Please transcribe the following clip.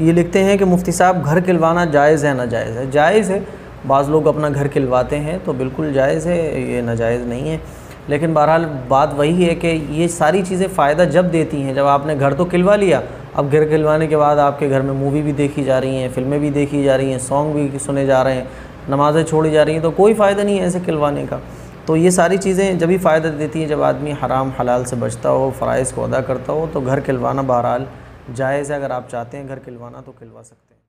ये लिखते हैं कि मुफ्ती साहब, घर खिलवाना जायज़ है, नाजायज़ है। जायज़ है, बाज़ लोग अपना घर खिलवाते हैं तो बिल्कुल जायज़ है, ये नाजायज़ नहीं है। लेकिन बहरहाल बात वही है कि ये सारी चीज़ें फ़ायदा जब देती हैं, जब आपने घर तो खिलवा लिया, अब घर खिलवाने के बाद आपके घर में मूवी भी देखी जा रही हैं, फ़िल्में भी देखी जा रही हैं, सॉन्ग भी सुने जा रहे हैं, नमाज़ें छोड़ी जा रही हैं तो कोई फ़ायदा नहीं है ऐसे खिलवाने का। तो ये सारी चीज़ें जब भी फ़ायदा देती हैं, जब आदमी हराम, हलाल से बचता हो, फ़राइज़ को अदा करता हो तो घर खिलवाना बहरहाल जायज़ है अगर आप चाहते हैं घर खिलवाना तो खिलवा सकते हैं।